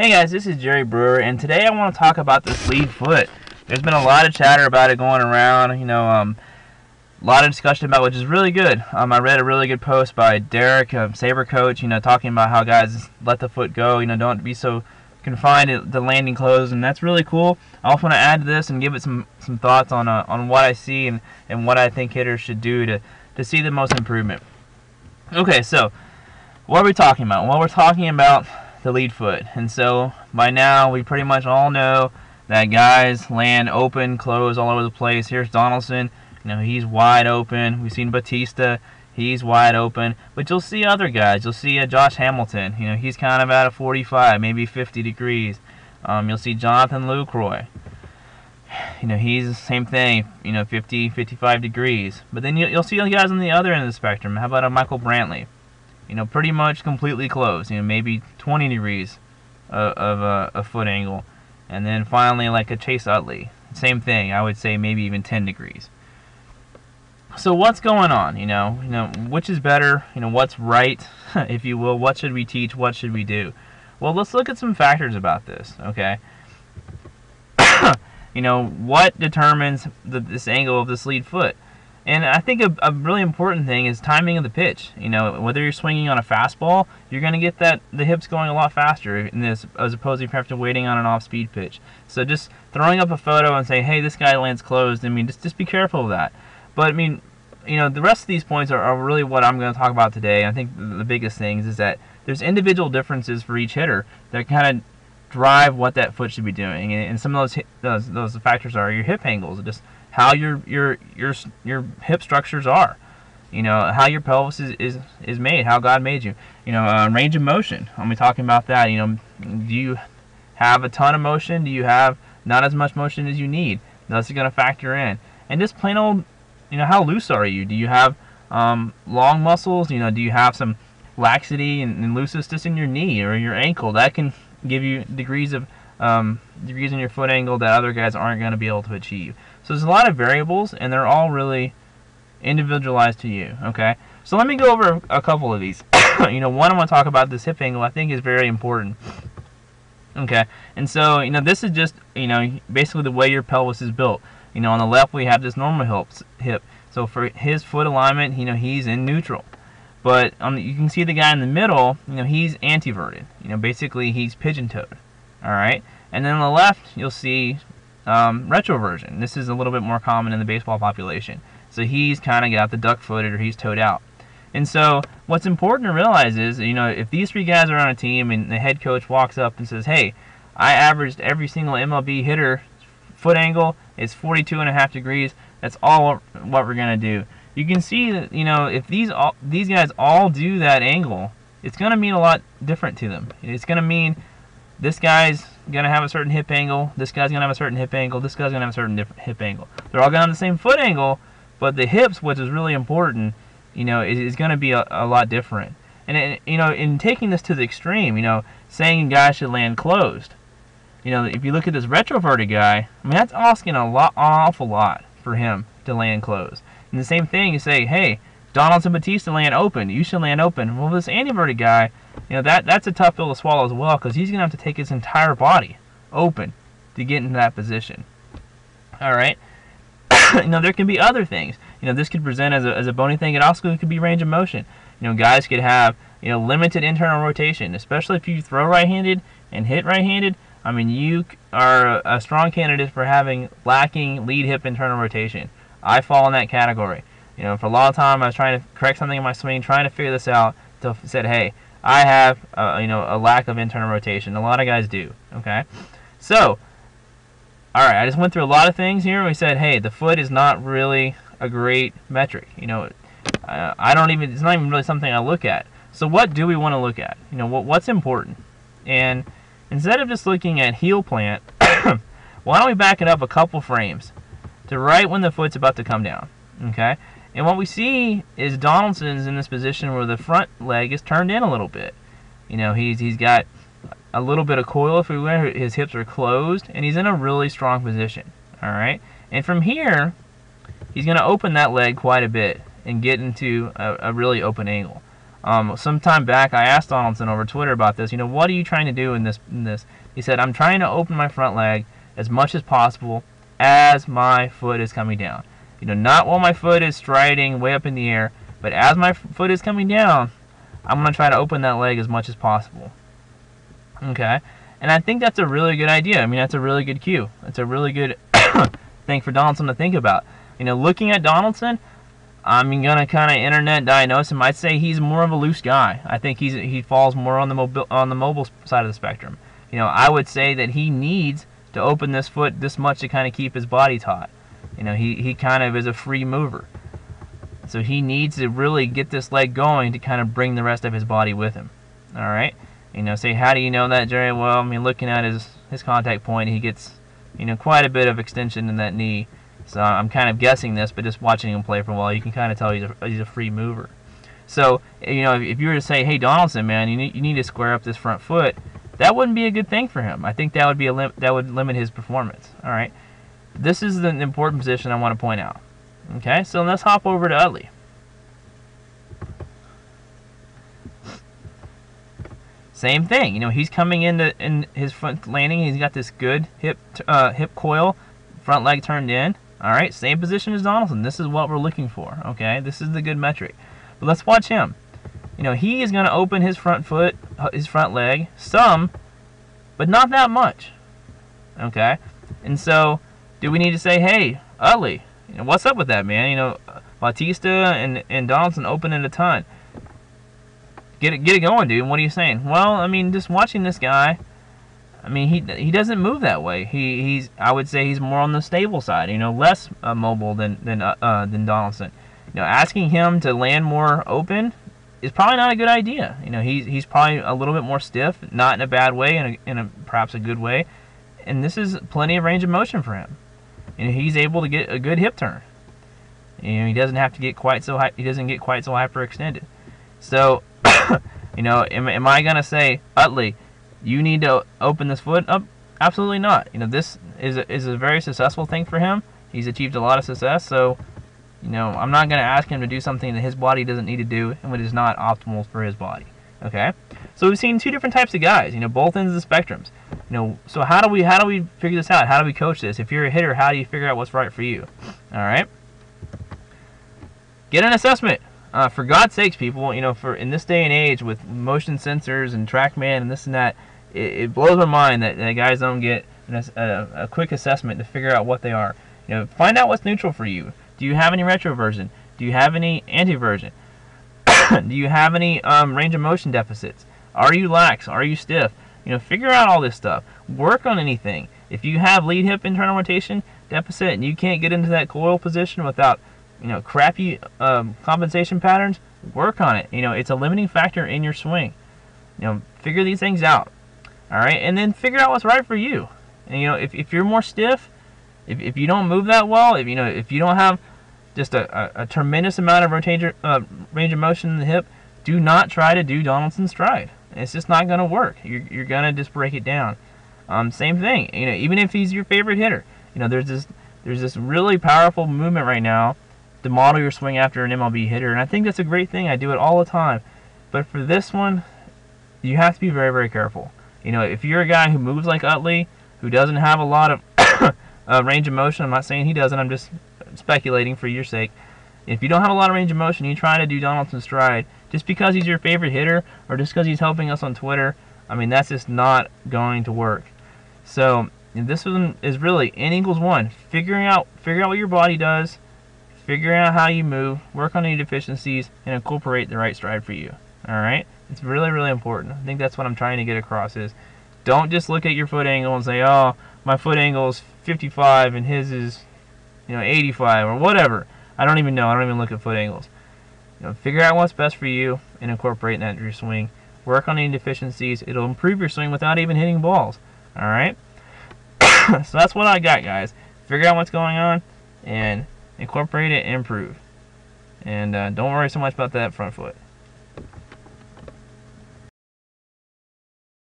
Hey guys, this is Jerry Brewer, and today I want to talk about this lead foot. There's been a lot of chatter about it going around, you know, um, a lot of discussion about it, which is really good. Um, I read a really good post by Derek, um, Saber Coach, you know, talking about how guys let the foot go, you know, don't be so confined to the landing close, and that's really cool. I also want to add to this and give it some, some thoughts on uh, on what I see and, and what I think hitters should do to, to see the most improvement. Okay, so what are we talking about? Well, we're talking about the lead foot. And so by now we pretty much all know that guys land open, close all over the place. Here's Donaldson. You know, he's wide open. We've seen Bautista. He's wide open. But you'll see other guys. You'll see uh, Josh Hamilton. You know, he's kind of at a 45, maybe 50 degrees. Um, you'll see Jonathan Lucroy. You know, he's the same thing, you know, 50, 55 degrees. But then you'll see guys on the other end of the spectrum. How about a Michael Brantley? You know, pretty much completely closed. You know, maybe 20 degrees uh, of, of a, a, foot angle, and then finally like a Chase Utley, same thing. I would say maybe even 10 degrees. So what's going on? You know, you know, which is better? You know, what's right, if you will? What should we teach? What should we do? Well, let's look at some factors about this. Okay. you know, what determines the, this angle of this lead foot? And I think a, a, really important thing is timing of the pitch. You know, whether you're swinging on a fastball, you're going to get that the hips going a lot faster in this, as opposed to if you're waiting on an off-speed pitch. So just throwing up a photo and saying, hey, this guy lands closed. I mean, just just be careful of that. But I mean, you know, the rest of these points are, are really what I'm going to talk about today. I think the, the biggest things is that there's individual differences for each hitter that kind of drive what that foot should be doing. And, and some of those, those those factors are your hip angles. Just how your your your your hip structures are. You know how your pelvis is is, is made, how God made you. You know uh, range of motion. I'm be talking about that. You know, do you have a ton of motion? Do you have not as much motion as you need? That's going to factor in. And just plain old, you know, how loose are you? Do you have um, long muscles? You know, do you have some laxity and, and looseness just in your knee or your ankle? That can give you degrees of um, degrees in your foot angle that other guys aren't going to be able to achieve. So there's a lot of variables, and they're all really individualized to you, okay? So let me go over a couple of these. you know, one I want to talk about this hip angle I think is very important. Okay, and so, you know, this is just, you know, basically the way your pelvis is built. You know, on the left we have this normal hip. hip. So for his foot alignment, you know, he's in neutral. But on the, you can see the guy in the middle, you know, he's anteverted. You know, basically he's pigeon-toed. All right, and then on the left you'll see um, retroversion. This is a little bit more common in the baseball population. So he's kind of got the duck-footed or he's toed out. And so what's important to realize is, you know, if these three guys are on a team and the head coach walks up and says, hey, I averaged every single MLB hitter foot angle is 42 and a half degrees. That's all what we're going to do. You can see that, you know, if these all, these guys all do that angle, it's going to mean a lot different to them. It's going to mean this guy's going to have a certain hip angle, this guy's going to have a certain hip angle, this guy's going to have a certain hip angle. They're all going to have the same foot angle, but the hips, which is really important, you know, is, is going to be a, a, lot different. And, it, you know, in taking this to the extreme, you know, saying guys should land closed, you know, if you look at this retroverted guy, I mean, that's asking a lot, awful lot for him to land closed. And the same thing, you say, hey, Donaldson Bautista land open. You should land open. Well, this anteverted guy, you know, that that's a tough pill to swallow as well because he's going to have to take his entire body open to get into that position. All right. you know, there can be other things. You know, this could present as a, as a bony thing. It also could be range of motion. You know, guys could have, you know, limited internal rotation, especially if you throw right-handed and hit right-handed. I mean, you are a strong candidate for having lacking lead hip internal rotation. I fall in that category. You know, for a long time I was trying to correct something in my swing, trying to figure this out. To said, hey, I have uh, you know a lack of internal rotation. A lot of guys do. Okay, so all right, I just went through a lot of things here. We said, hey, the foot is not really a great metric. You know, uh, I don't even. It's not even really something I look at. So what do we want to look at? You know, what, what's important? And instead of just looking at heel plant, why don't we back it up a couple frames to right when the foot's about to come down? Okay, and what we see is Donaldson's in this position where the front leg is turned in a little bit. You know, he's he's got a little bit of coil if we were, his hips are closed, and he's in a really strong position. All right, and from here, he's going to open that leg quite a bit and get into a, a really open angle. Um, some time back, I asked Donaldson over Twitter about this. You know, what are you trying to do in this? In this, he said, I'm trying to open my front leg as much as possible as my foot is coming down. You know, not while my foot is striding way up in the air, but as my foot is coming down, I'm going to try to open that leg as much as possible. Okay? And I think that's a really good idea. I mean, that's a really good cue. It's a really good thing for Donaldson to think about. You know, looking at Donaldson, I'm gonna kind of internet diagnose him. I'd say he's more of a loose guy. I think he's he falls more on the mobile on the mobile side of the spectrum. You know, I would say that he needs to open this foot this much to kind of keep his body taut. You know, he he kind of is a free mover. So he needs to really get this leg going to kind of bring the rest of his body with him. All right. You know, say how do you know that, Jerry? Well, I mean, looking at his his contact point, he gets you know quite a bit of extension in that knee. So I'm kind of guessing this, but just watching him play for a while, you can kind of tell he's a, he's a free mover. So you know, if, if you were to say, hey Donaldson, man, you need you need to square up this front foot, that wouldn't be a good thing for him. I think that would be a lim- that would limit his performance. All right. This is an important position I want to point out. Okay, so let's hop over to Utley. Same thing, you know, he's coming into in his front landing. He's got this good hip uh, hip coil, front leg turned in. All right, same position as Donaldson. This is what we're looking for. Okay, this is the good metric. But let's watch him. You know, he is going to open his front foot, uh, his front leg, some, but not that much. Okay, and so do we need to say, hey, Utley, you know, what's up with that, man? You know, Bautista and and Donaldson opening a ton. Get it, get it going, dude. What are you saying? Well, I mean, just watching this guy. I mean, he he doesn't move that way. He he's I would say he's more on the stable side. You know, less uh, mobile than than uh, uh, than Donaldson. You know, asking him to land more open is probably not a good idea. You know, he's he's probably a little bit more stiff, not in a bad way, in a, in a perhaps a good way. And this is plenty of range of motion for him. And he's able to get a good hip turn. You know, he doesn't have to get quite so high, he doesn't get quite so hyperextended. So you know, am, am I going to say, Utley, you need to open this foot up? Absolutely not. You know, this is a, is a very successful thing for him. He's achieved a lot of success, so, you know, I'm not going to ask him to do something that his body doesn't need to do and what is not optimal for his body. Okay? So we've seen two different types of guys, you know, both ends of the spectrums. You know, so how do we how do we figure this out? How do we coach this? If you're a hitter, how do you figure out what's right for you? All right? Get an assessment. Uh, for God's sakes, people, you know, for in this day and age with motion sensors and TrackMan and this and that, it, it blows my mind that, that guys don't get an, a, a, quick assessment to figure out what they are. You know, find out what's neutral for you. Do you have any retroversion? Do you have any anteversion? Do you have any um, range of motion deficits? Are you lax? Are you stiff? You know, figure out all this stuff. Work on anything. If you have lead hip internal rotation deficit and you can't get into that coil position without you know, crappy um, compensation patterns, work on it. You know, it's a limiting factor in your swing. You know, figure these things out. All right, and then figure out what's right for you. And you know, if, if you're more stiff, if, if you don't move that well, if you know, if you don't have just a, a, a tremendous amount of rotator, uh, range of motion in the hip, do not try to do Donaldson stride. It's just not going to work. You're, you're going to just break it down. Um, same thing. You know, even if he's your favorite hitter, you know, there's this there's this really powerful movement right now to model your swing after an MLB hitter. And I think that's a great thing. I do it all the time. But for this one, you have to be very, very careful. You know, if you're a guy who moves like Utley, who doesn't have a lot of uh, range of motion, I'm not saying he doesn't, I'm just speculating for your sake. If you don't have a lot of range of motion, you try to do Donaldson stride, just because he's your favorite hitter or just because he's helping us on Twitter, I mean, that's just not going to work. So, this one is really N equals 1. Figuring out, figure out what your body does, figure out how you move, work on any deficiencies, and incorporate the right stride for you. Alright? It's really, really important. I think that's what I'm trying to get across is don't just look at your foot angle and say, oh, my foot angle is 55 and his is, you know, 85 or whatever. I don't even know. I don't even look at foot angles. You know, figure out what's best for you and incorporate that in your swing. Work on any deficiencies. It'll improve your swing without even hitting balls. Alright? so that's what I got, guys. Figure out what's going on and incorporate it, improve. And uh, don't worry so much about that front foot.